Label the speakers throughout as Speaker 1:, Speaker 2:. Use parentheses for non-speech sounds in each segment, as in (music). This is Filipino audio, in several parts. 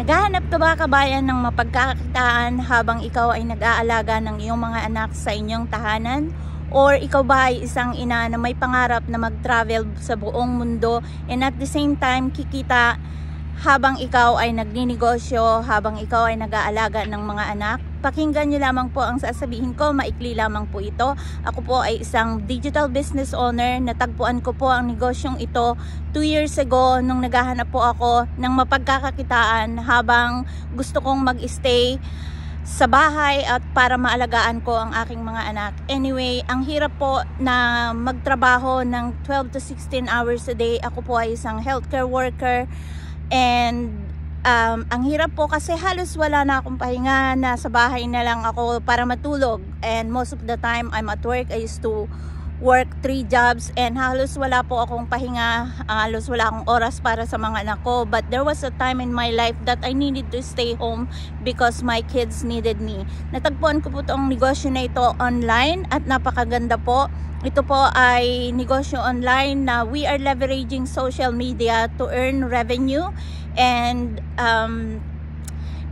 Speaker 1: Naghahanap ka ba kabayan ng mapagkakakitaan habang ikaw ay nag-aalaga ng iyong mga anak sa inyong tahanan? Or ikaw ba ay isang ina na may pangarap na mag-travel sa buong mundo and at the same time kikita habang ikaw ay nagninegosyo, habang ikaw ay nag-aalaga ng mga anak? Pakinggan nyo lamang po ang sasabihin ko, maikli lamang po ito. Ako po ay isang digital business owner. Natagpuan ko po ang negosyong ito 2 years ago nung naghahanap po ako ng mapagkakakitaan habang gusto kong mag-stay sa bahay at para maalagaan ko ang aking mga anak. Anyway, ang hirap po na magtrabaho ng 12 to 16 hours a day. Ako po ay isang healthcare worker and um, ang hirap po kasi halos wala na akong pahinga. Nasa bahay na lang ako para matulog. And most of the time I'm at work. I used to work three jobs. And halos wala po akong pahinga. Halos wala akong oras para sa mga anak ko. But there was a time in my life that I needed to stay home because my kids needed me. Natagpuan ko po itong negosyo na ito online at napakaganda po. Ito po ay negosyo online na we are leveraging social media to earn revenue and um,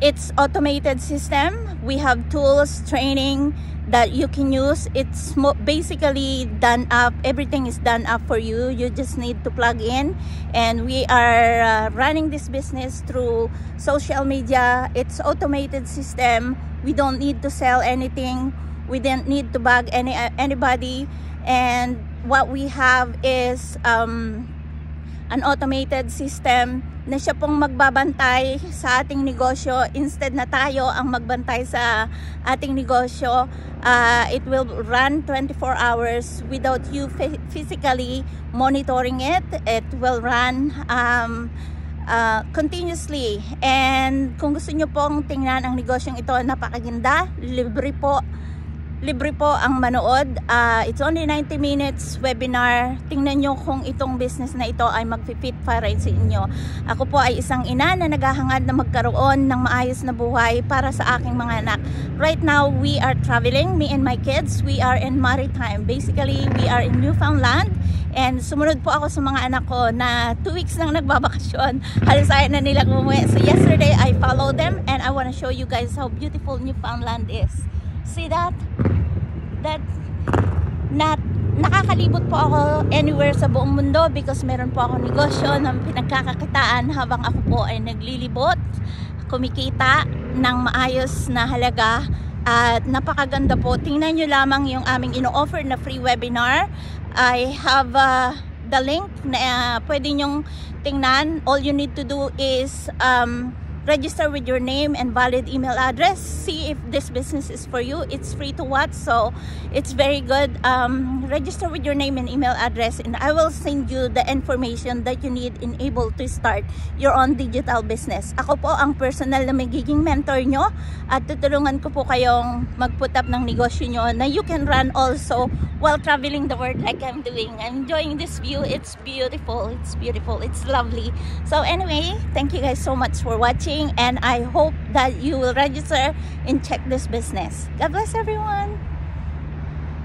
Speaker 1: it's automated system. We have tools training that you can use. It's basically done up everything is done up for you. You just need to plug in. And we are uh, running this business through social media. It's automated system. We don't need to sell anything. We don't need to bug any uh, anybody. And what we have is um, an automated system na siya pong magbabantay sa ating negosyo. Instead na tayo ang magbantay sa ating negosyo uh, it will run 24 hours without you physically monitoring it. It will run um, uh, continuously. And kung gusto nyo pong tingnan ang negosyong ito napakaganda. Libre po libre po ang manood. Uh, it's only 90 minutes webinar. Tingnan nyo kung itong business na ito ay magpipit para sa inyo. Ako po ay isang ina na naghahangad na magkaroon ng maayos na buhay para sa aking mga anak. Right now, we are traveling, me and my kids. We are in maritime. Basically, we are in Newfoundland. And sumunod po ako sa mga anak ko na 2 weeks lang nagbabakasyon. (laughs) Halos ayaw na nila umuwi. So yesterday, I followed them and I want to show you guys how beautiful Newfoundland is. See that? That not nakakalibot po ako anywhere sa buong mundo because meron po ako negosyo ng pinagkakakitaan habang ako po ay naglilibot kumikita ng maayos na halaga at napakaganda po. Tingnan nyo lamang yung aming ino-offer na free webinar. I have uh, the link na uh, pwede nyong tingnan. All you need to do is um, register with your name and valid email address. See if this business is for you. It's free to watch so it's very good. Um, register with your name and email address and I will send you the information that you need in able to start your own digital business. Ako po ang personal na magiging mentor nyo at tutulungan ko po kayong mag-put up ng negosyo nyo na you can run also while traveling the world like I'm doing I'm enjoying this view it's beautiful it's beautiful it's lovely so anyway thank you guys so much for watching and I hope that you will register and check this business. God bless everyone.